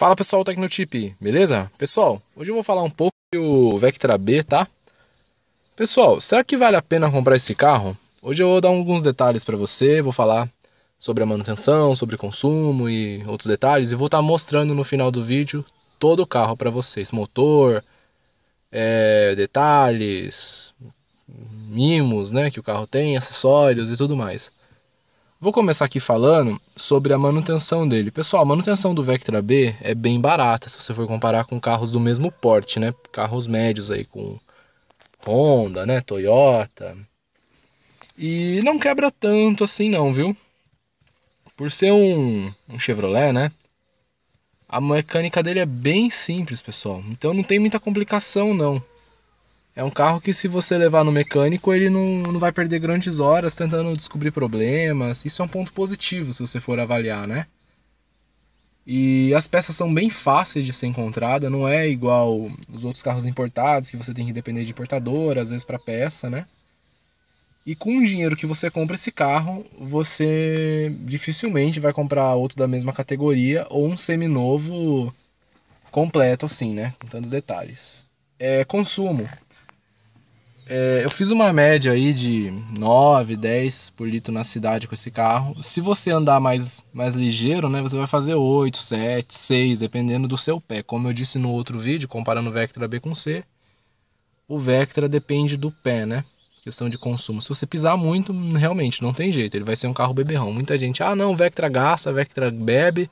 Fala pessoal, Tecnotip, beleza? Pessoal, hoje eu vou falar um pouco do Vectra B, tá? Pessoal, será que vale a pena comprar esse carro? Hoje eu vou dar alguns detalhes para você, vou falar sobre a manutenção, sobre consumo e outros detalhes e vou estar tá mostrando no final do vídeo todo o carro para vocês, motor, é, detalhes, mimos, né, que o carro tem, acessórios e tudo mais. Vou começar aqui falando sobre a manutenção dele. Pessoal, a manutenção do Vectra B é bem barata se você for comparar com carros do mesmo porte, né? Carros médios aí com Honda, né, Toyota. E não quebra tanto assim não, viu? Por ser um, um Chevrolet, né? A mecânica dele é bem simples, pessoal. Então não tem muita complicação não. É um carro que se você levar no mecânico, ele não, não vai perder grandes horas tentando descobrir problemas. Isso é um ponto positivo se você for avaliar, né? E as peças são bem fáceis de ser encontrada, não é igual os outros carros importados que você tem que depender de importadora, às vezes para peça, né? E com o dinheiro que você compra esse carro, você dificilmente vai comprar outro da mesma categoria ou um seminovo completo assim, né? Com tantos detalhes. É, consumo. É, eu fiz uma média aí de 9, 10 por litro na cidade com esse carro. Se você andar mais, mais ligeiro, né, você vai fazer 8, 7, 6, dependendo do seu pé. Como eu disse no outro vídeo, comparando o Vectra B com C, o Vectra depende do pé, né? Questão de consumo. Se você pisar muito, realmente não tem jeito, ele vai ser um carro beberrão. Muita gente, ah não, o Vectra gasta, o Vectra bebe.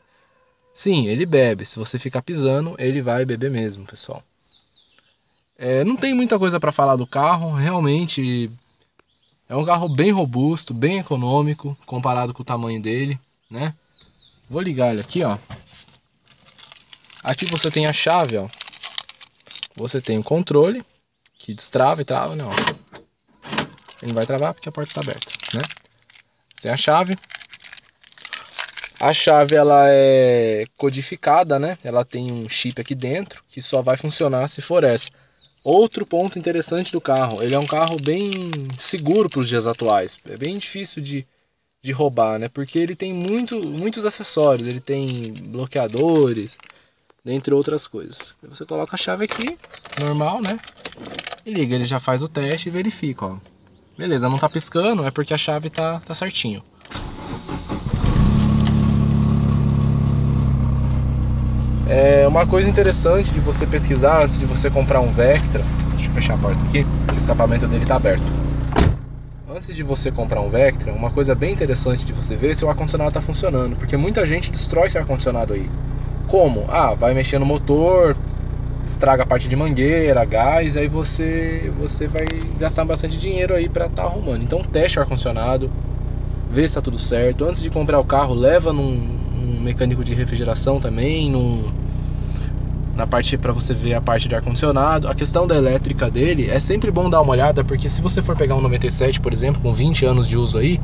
Sim, ele bebe. Se você ficar pisando, ele vai beber mesmo, pessoal. É, não tem muita coisa para falar do carro, realmente é um carro bem robusto, bem econômico comparado com o tamanho dele, né? Vou ligar ele aqui, ó. Aqui você tem a chave, ó. Você tem o controle que destrava e trava, não. Ele não vai travar porque a porta está aberta, né? Você tem a chave. A chave ela é codificada, né? Ela tem um chip aqui dentro que só vai funcionar se for essa. Outro ponto interessante do carro, ele é um carro bem seguro para os dias atuais. É bem difícil de, de roubar, né? Porque ele tem muito, muitos acessórios, ele tem bloqueadores, dentre outras coisas. Você coloca a chave aqui, normal, né? E liga, ele já faz o teste e verifica, ó. Beleza, não tá piscando, é porque a chave tá, tá certinho. É uma coisa interessante de você pesquisar antes de você comprar um Vectra. Deixa eu fechar a porta aqui, que o escapamento dele está aberto. Antes de você comprar um Vectra, uma coisa bem interessante de você ver se o ar-condicionado está funcionando, porque muita gente destrói esse ar-condicionado aí. Como? Ah, vai mexer no motor, estraga a parte de mangueira, gás, aí você você vai gastar bastante dinheiro aí para estar tá arrumando. Então teste o ar-condicionado, vê se está tudo certo. Antes de comprar o carro, leva num, mecânico de refrigeração também, num, na parte para você ver a parte de ar condicionado. A questão da elétrica dele é sempre bom dar uma olhada, porque se você for pegar um 97, por exemplo, com 20 anos de uso aí,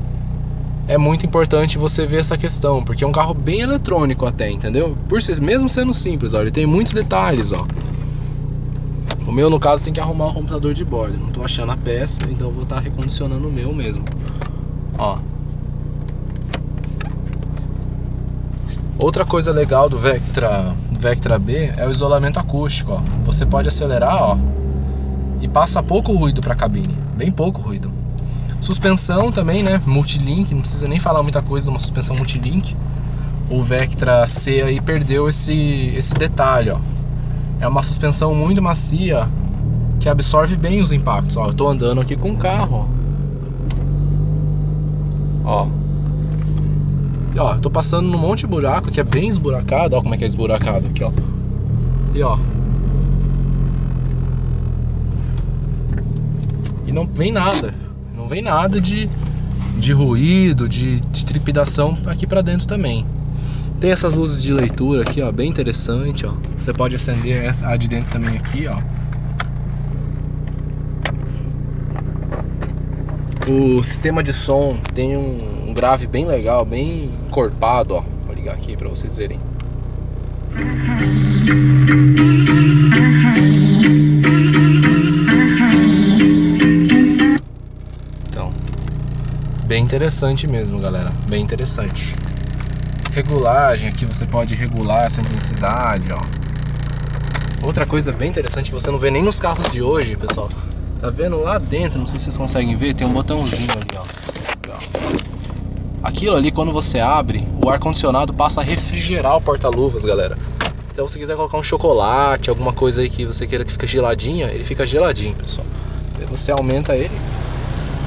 é muito importante você ver essa questão, porque é um carro bem eletrônico até, entendeu? Por ser, mesmo sendo simples, ó, ele tem muitos detalhes, ó. O meu, no caso, tem que arrumar o computador de bordo. Não tô achando a peça, então vou estar tá recondicionando o meu mesmo. Ó. Outra coisa legal do Vectra Vectra B é o isolamento acústico, ó. Você pode acelerar, ó, e passa pouco ruído para a cabine, bem pouco ruído. Suspensão também, né? Multilink, não precisa nem falar muita coisa de uma suspensão multilink. O Vectra C aí perdeu esse esse detalhe, ó. É uma suspensão muito macia que absorve bem os impactos, ó. Eu tô andando aqui com o carro, ó. ó ó, tô passando num monte de buraco que é bem esburacado. Ó como é que é esburacado aqui, ó. E ó. E não vem nada. Não vem nada de, de ruído, de, de trepidação aqui pra dentro também. Tem essas luzes de leitura aqui, ó, bem interessante, ó. Você pode acender essa a de dentro também aqui, ó. O sistema de som tem um, grave bem legal, bem encorpado, ó. Vou ligar aqui para vocês verem. Então, bem interessante mesmo, galera. Bem interessante. Regulagem, aqui você pode regular essa intensidade, ó. Outra coisa bem interessante que você não vê nem nos carros de hoje, pessoal. Tá vendo lá dentro, não sei se vocês conseguem ver, tem um botãozinho ali, ó. Aquilo ali, quando você abre, o ar-condicionado passa a refrigerar o porta-luvas, galera. Então se quiser colocar um chocolate, alguma coisa aí que você queira que fique geladinha, ele fica geladinho, pessoal. Você aumenta ele.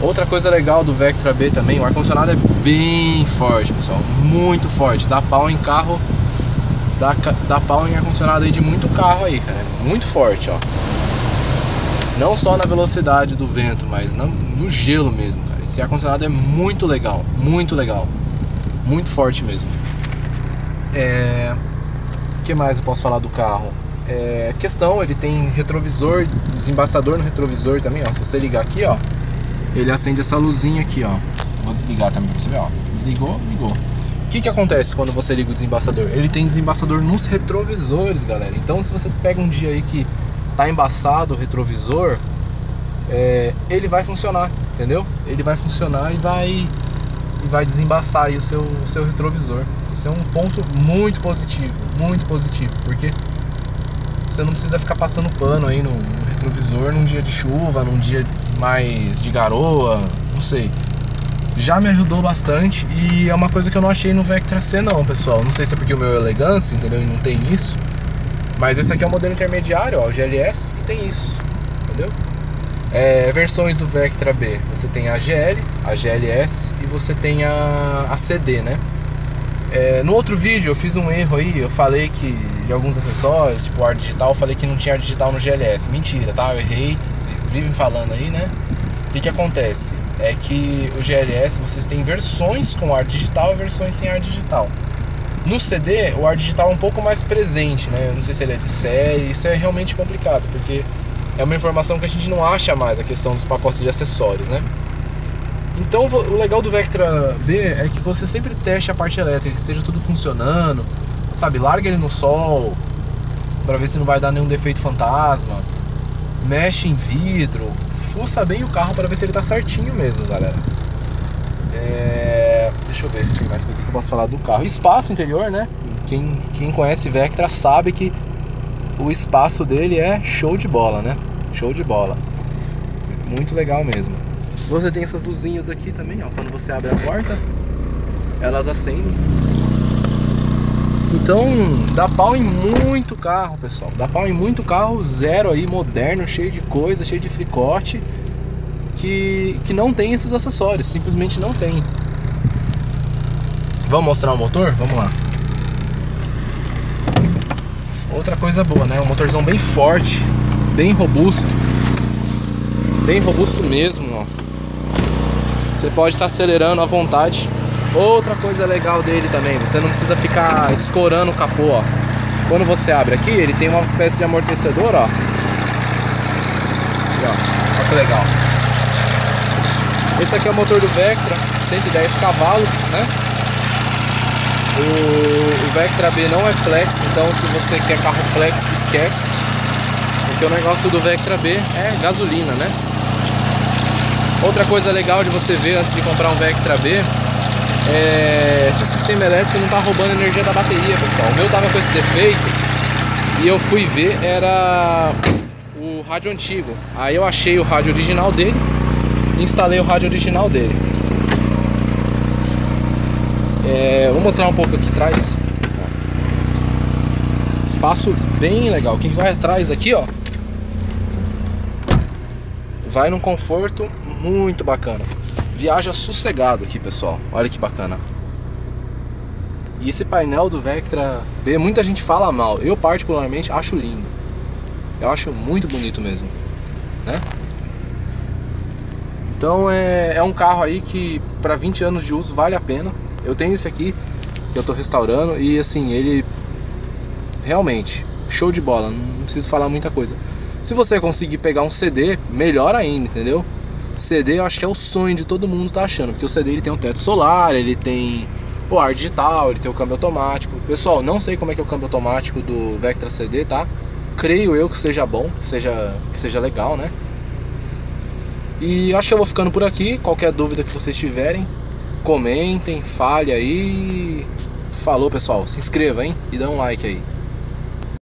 Outra coisa legal do Vectra B também, o ar-condicionado é bem forte, pessoal. Muito forte. Dá pau em carro. Dá, dá pau em ar-condicionado aí de muito carro aí, cara. Muito forte, ó. Não só na velocidade do vento, mas no, no gelo mesmo, cara. Esse ar-condicionado é muito legal. Muito legal. Muito forte mesmo. É que mais eu posso falar do carro? É, questão, ele tem retrovisor, desembaçador no retrovisor também, ó. Se você ligar aqui, ó, ele acende essa luzinha aqui, ó. Vou desligar também pra você ver, ó. Desligou, ligou. O que que acontece quando você liga o desembaçador? Ele tem desembaçador nos retrovisores, galera. Então, se você pega um dia aí que tá embaçado o retrovisor, é, ele vai funcionar, entendeu? Ele vai funcionar e vai e vai desembaçar aí o seu, o seu retrovisor. Isso é um ponto muito positivo, muito positivo, porque você não precisa ficar passando pano aí no, no retrovisor num dia de chuva, num dia mais de garoa, não sei. Já me ajudou bastante e é uma coisa que eu não achei no Vectra C não, pessoal. Não sei se é porque o meu é elegância, entendeu? E não tem isso. Mas esse aqui é o modelo intermediário, ó, o GLS, e tem isso, entendeu? É, versões do Vectra B, você tem a GL, a GLS e você tem a, a CD, né? É, no outro vídeo eu fiz um erro aí, eu falei que de alguns acessórios, tipo ar digital, eu falei que não tinha ar digital no GLS. Mentira, tá? Eu errei, vocês vivem falando aí, né? O que, que acontece? É que o GLS vocês têm versões com ar digital e versões sem ar digital. No CD, o ar digital é um pouco mais presente, né? Eu não sei se ele é de série, isso é realmente complicado, porque é uma informação que a gente não acha mais, a questão dos pacotes de acessórios, né? Então o legal do Vectra B é que você sempre teste a parte elétrica, que esteja tudo funcionando, sabe? Larga ele no sol para ver se não vai dar nenhum defeito fantasma. Mexe em vidro, fuça bem o carro para ver se ele tá certinho mesmo, galera. É... Deixa eu ver se tem mais coisa que eu posso falar do carro. Espaço interior, né? Quem, quem conhece Vectra sabe que o espaço dele é show de bola, né? Show de bola. Muito legal mesmo. Você tem essas luzinhas aqui também, ó. Quando você abre a porta, elas acendem. Então, dá pau em muito carro, pessoal. Dá pau em muito carro zero aí, moderno, cheio de coisa, cheio de fricote, que, que não tem esses acessórios, simplesmente não tem. Vamos mostrar o motor? Vamos lá. Outra coisa boa, né? Um motorzão bem forte, bem robusto. Bem robusto mesmo, ó. Você pode estar acelerando à vontade. Outra coisa legal dele também, você não precisa ficar escorando o capô, ó. Quando você abre aqui, ele tem uma espécie de amortecedor, ó. Aqui, ó. Olha que legal. Esse aqui é o motor do Vectra, 110 cavalos, né? O, o Vectra B não é flex, então se você quer carro flex, esquece. Porque o negócio do Vectra B é gasolina, né? Outra coisa legal de você ver antes de comprar um Vectra B é se o sistema elétrico não está roubando energia da bateria, pessoal. O meu tava com esse defeito e eu fui ver, era o rádio antigo. Aí eu achei o rádio original dele instalei o rádio original dele. É, vou mostrar um pouco aqui atrás. Espaço bem legal. Quem vai atrás aqui, ó, vai num conforto muito bacana. Viaja sossegado aqui, pessoal. Olha que bacana. E esse painel do Vectra B, muita gente fala mal. Eu particularmente acho lindo. Eu acho muito bonito mesmo, né? Então é, é um carro aí que para 20 anos de uso vale a pena. Eu tenho esse aqui que eu tô restaurando e assim, ele realmente show de bola, não preciso falar muita coisa. Se você conseguir pegar um CD, melhor ainda, entendeu? CD eu acho que é o sonho de todo mundo tá achando, porque o CD ele tem um teto solar, ele tem o ar digital, ele tem o câmbio automático. Pessoal, não sei como é que é o câmbio automático do Vectra CD, tá? Creio eu que seja bom, que seja, que seja legal, né? E acho que eu vou ficando por aqui. Qualquer dúvida que vocês tiverem, comentem, fale aí. Falou, pessoal. Se inscreva, hein? E dá um like aí.